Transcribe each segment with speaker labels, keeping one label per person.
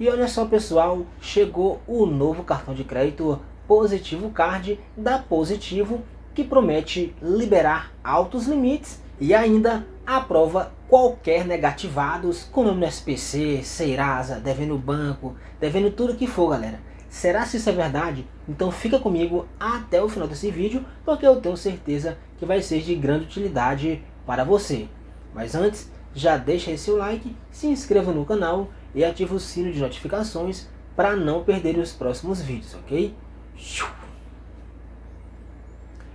Speaker 1: E olha só pessoal, chegou o novo cartão de crédito Positivo Card da Positivo que promete liberar altos limites e ainda aprova qualquer negativados com nome no SPC, Serasa, devendo banco, devendo tudo que for galera. Será se isso é verdade? Então fica comigo até o final desse vídeo porque eu tenho certeza que vai ser de grande utilidade para você. Mas antes, já deixa aí seu like, se inscreva no canal e ative o sino de notificações para não perder os próximos vídeos, ok?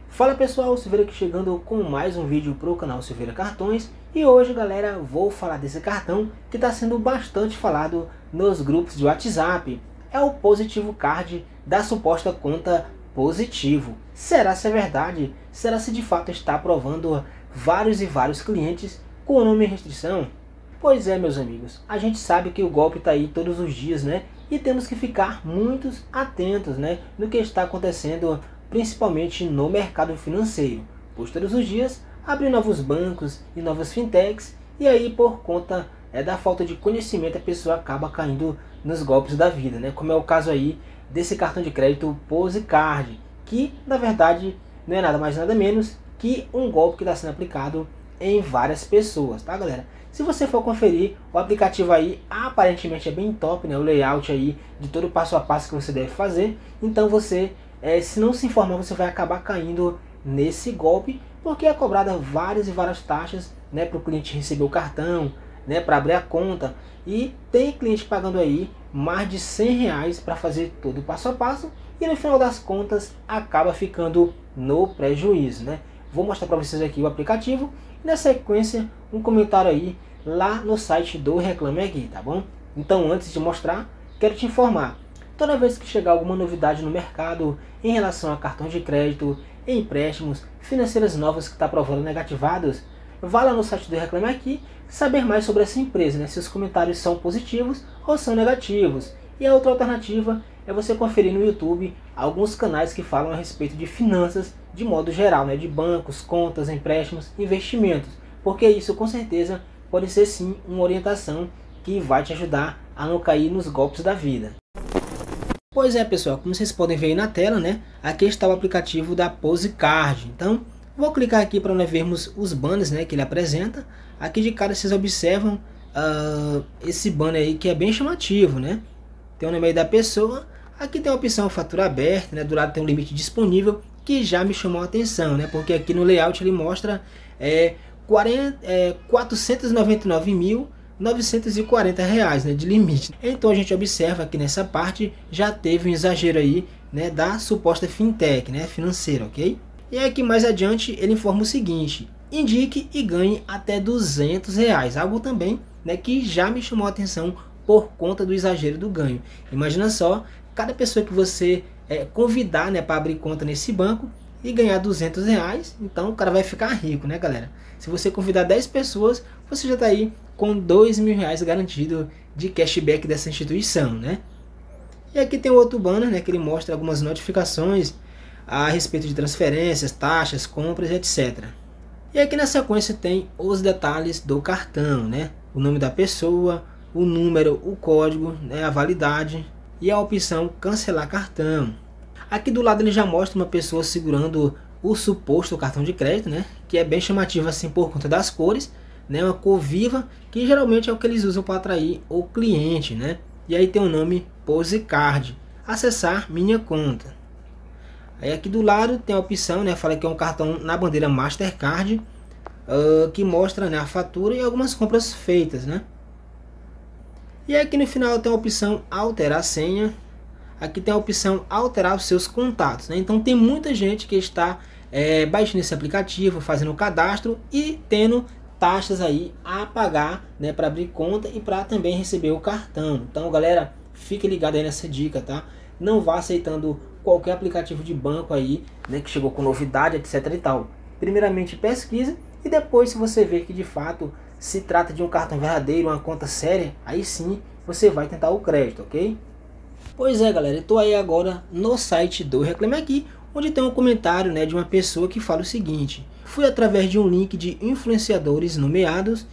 Speaker 1: Fala pessoal, Silveira aqui chegando com mais um vídeo para o canal Silveira Cartões e hoje galera vou falar desse cartão que está sendo bastante falado nos grupos de WhatsApp é o Positivo Card da suposta conta Positivo. Será se é verdade? Será se de fato está aprovando vários e vários clientes com o nome restrição? Pois é, meus amigos, a gente sabe que o golpe está aí todos os dias, né? E temos que ficar muito atentos, né? No que está acontecendo, principalmente no mercado financeiro. Pois todos os dias abrem novos bancos e novas fintechs, e aí por conta é, da falta de conhecimento a pessoa acaba caindo nos golpes da vida, né? Como é o caso aí desse cartão de crédito Pose Card, que na verdade não é nada mais nada menos que um golpe que está sendo aplicado em várias pessoas, tá galera? Se você for conferir, o aplicativo aí aparentemente é bem top, né? O layout aí de todo o passo a passo que você deve fazer. Então você, é, se não se informar, você vai acabar caindo nesse golpe, porque é cobrada várias e várias taxas, né? Para o cliente receber o cartão, né? Para abrir a conta. E tem cliente pagando aí mais de 100 reais para fazer todo o passo a passo. E no final das contas acaba ficando no prejuízo, né? Vou mostrar para vocês aqui o aplicativo na sequência, um comentário aí lá no site do Reclame Aqui, tá bom? Então, antes de mostrar, quero te informar. Toda vez que chegar alguma novidade no mercado em relação a cartões de crédito, empréstimos, financeiras novas que está provando negativados, vá lá no site do Reclame Aqui saber mais sobre essa empresa, né? se os comentários são positivos ou são negativos. E a outra alternativa é você conferir no YouTube alguns canais que falam a respeito de finanças de modo geral, né? de bancos, contas, empréstimos, investimentos, porque isso com certeza pode ser sim uma orientação que vai te ajudar a não cair nos golpes da vida. Pois é pessoal, como vocês podem ver aí na tela, né? aqui está o aplicativo da Pose Card. Então, vou clicar aqui para nós vermos os banners né, que ele apresenta. Aqui de cara vocês observam uh, esse banner aí que é bem chamativo, né? Tem o nome aí da pessoa, Aqui tem a opção fatura aberta, né? do lado tem um limite disponível, que já me chamou a atenção, né? porque aqui no layout ele mostra é, 40, é, 499.940 reais né, de limite. Então a gente observa que nessa parte já teve um exagero aí né, da suposta fintech né, financeira, ok? E aqui mais adiante ele informa o seguinte, indique e ganhe até 200 reais, algo também né, que já me chamou a atenção por conta do exagero do ganho. Imagina só cada pessoa que você é, convidar né, para abrir conta nesse banco e ganhar 200 reais, então o cara vai ficar rico, né, galera? Se você convidar 10 pessoas, você já está aí com 2 mil reais garantido de cashback dessa instituição, né? E aqui tem outro banner, né, que ele mostra algumas notificações a respeito de transferências, taxas, compras, etc. E aqui na sequência tem os detalhes do cartão, né? O nome da pessoa, o número, o código, né, a validade, e a opção cancelar cartão. Aqui do lado ele já mostra uma pessoa segurando o suposto cartão de crédito, né? Que é bem chamativo assim por conta das cores, né? Uma cor viva, que geralmente é o que eles usam para atrair o cliente, né? E aí tem o nome Pose Card, acessar minha conta. Aí aqui do lado tem a opção, né? Fala que é um cartão na bandeira Mastercard, uh, que mostra né, a fatura e algumas compras feitas, né? E aqui no final tem a opção alterar senha. Aqui tem a opção alterar os seus contatos. Né? Então tem muita gente que está é, baixando esse aplicativo, fazendo o cadastro e tendo taxas aí a pagar né, para abrir conta e para também receber o cartão. Então galera, fique ligado aí nessa dica, tá? Não vá aceitando qualquer aplicativo de banco aí, né, que chegou com novidade, etc e tal. Primeiramente pesquisa e depois se você ver que de fato se trata de um cartão verdadeiro, uma conta séria, aí sim você vai tentar o crédito, ok? Pois é, galera, estou aí agora no site do Reclame Aqui, onde tem um comentário né, de uma pessoa que fala o seguinte. Fui através de um link de influenciadores nomeados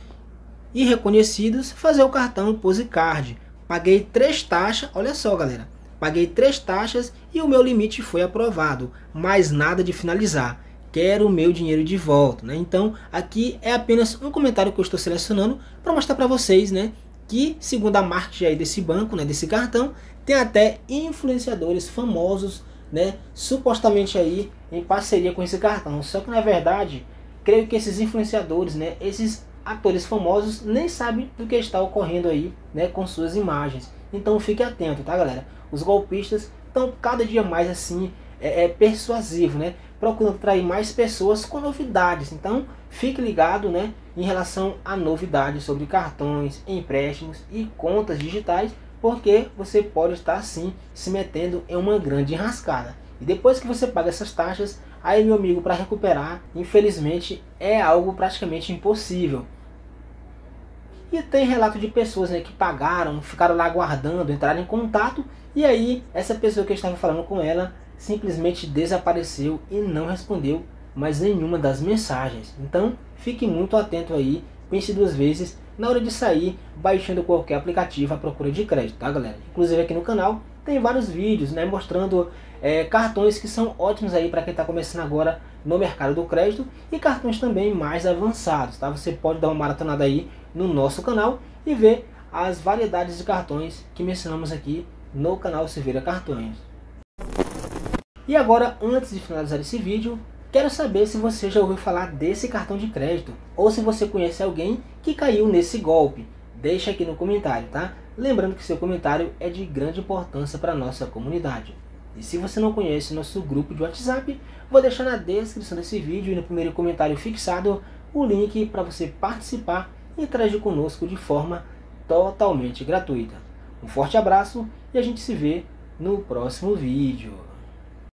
Speaker 1: e reconhecidos fazer o cartão Pose Card. paguei três taxas, olha só galera, paguei três taxas e o meu limite foi aprovado, mas nada de finalizar. Quero o meu dinheiro de volta, né? Então aqui é apenas um comentário que eu estou selecionando para mostrar para vocês, né? Que segundo a marketing aí desse banco, né? Desse cartão, tem até influenciadores famosos, né? Supostamente aí em parceria com esse cartão. Só que na verdade, creio que esses influenciadores, né? Esses atores famosos nem sabem do que está ocorrendo aí, né? Com suas imagens. Então fique atento, tá, galera? Os golpistas estão cada dia mais assim é, é persuasivo, né? Procurando atrair mais pessoas com novidades. Então, fique ligado, né? Em relação a novidades sobre cartões, empréstimos e contas digitais, porque você pode estar assim se metendo em uma grande enrascada. E depois que você paga essas taxas, aí meu amigo, para recuperar, infelizmente é algo praticamente impossível. E tem relato de pessoas né, que pagaram, ficaram lá aguardando, entraram em contato e aí essa pessoa que eu estava falando com ela simplesmente desapareceu e não respondeu mais nenhuma das mensagens. Então fique muito atento aí, pense duas vezes na hora de sair baixando qualquer aplicativo à procura de crédito, tá galera? Inclusive aqui no canal tem vários vídeos né, mostrando é, cartões que são ótimos aí para quem está começando agora no mercado do crédito e cartões também mais avançados, tá? Você pode dar uma maratonada aí no nosso canal e ver as variedades de cartões que mencionamos aqui no canal Silveira Cartões. E agora, antes de finalizar esse vídeo, quero saber se você já ouviu falar desse cartão de crédito ou se você conhece alguém que caiu nesse golpe. Deixa aqui no comentário, tá? Lembrando que seu comentário é de grande importância para a nossa comunidade. E se você não conhece nosso grupo de WhatsApp, vou deixar na descrição desse vídeo e no primeiro comentário fixado o link para você participar e interagir conosco de forma totalmente gratuita. Um forte abraço e a gente se vê no próximo vídeo.